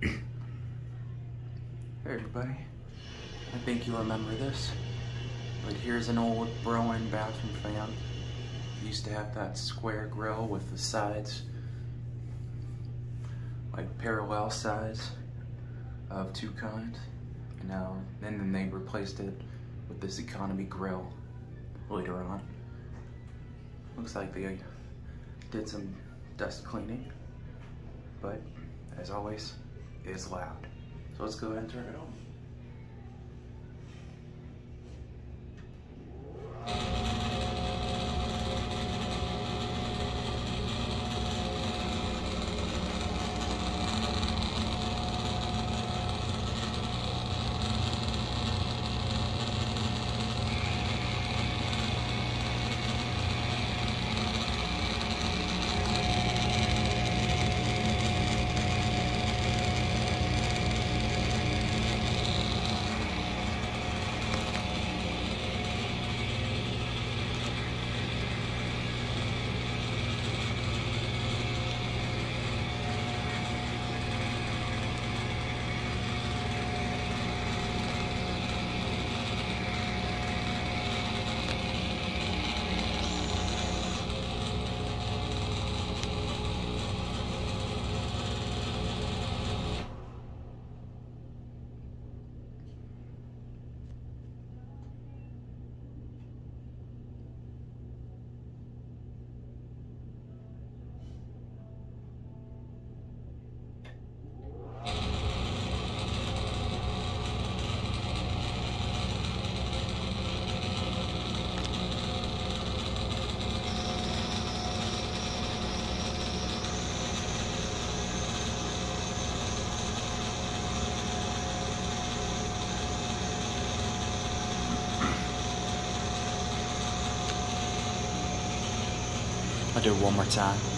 Hey everybody, I think you remember this, but here's an old Broan bathroom fan. Used to have that square grill with the sides, like parallel sides of two kinds. And now, and then they replaced it with this economy grill later on. Looks like they did some dust cleaning, but as always, is loud. So let's go ahead and turn it on. Do it one more time.